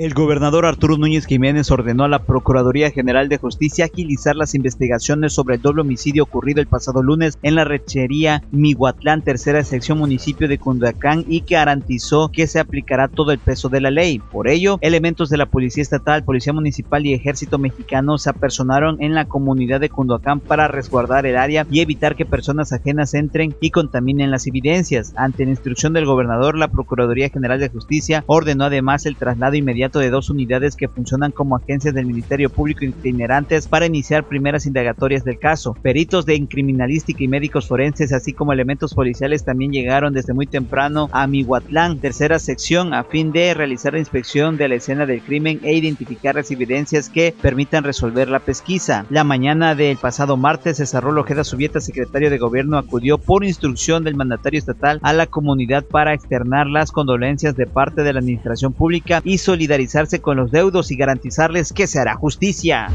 El gobernador Arturo Núñez Jiménez ordenó a la Procuraduría General de Justicia agilizar las investigaciones sobre el doble homicidio ocurrido el pasado lunes en la rechería Miguatlán, tercera sección municipio de Cundacán y que garantizó que se aplicará todo el peso de la ley. Por ello, elementos de la Policía Estatal, Policía Municipal y Ejército Mexicano se apersonaron en la comunidad de Cundacán para resguardar el área y evitar que personas ajenas entren y contaminen las evidencias. Ante la instrucción del gobernador, la Procuraduría General de Justicia ordenó además el traslado inmediato de dos unidades que funcionan como agencias del Ministerio Público itinerantes para iniciar primeras indagatorias del caso. Peritos de criminalística y médicos forenses, así como elementos policiales, también llegaron desde muy temprano a Mihuatlán, tercera sección, a fin de realizar la inspección de la escena del crimen e identificar las evidencias que permitan resolver la pesquisa. La mañana del pasado martes, César Ojeda Subieta, secretario de Gobierno, acudió por instrucción del mandatario estatal a la comunidad para externar las condolencias de parte de la administración pública y con los deudos y garantizarles que se hará justicia.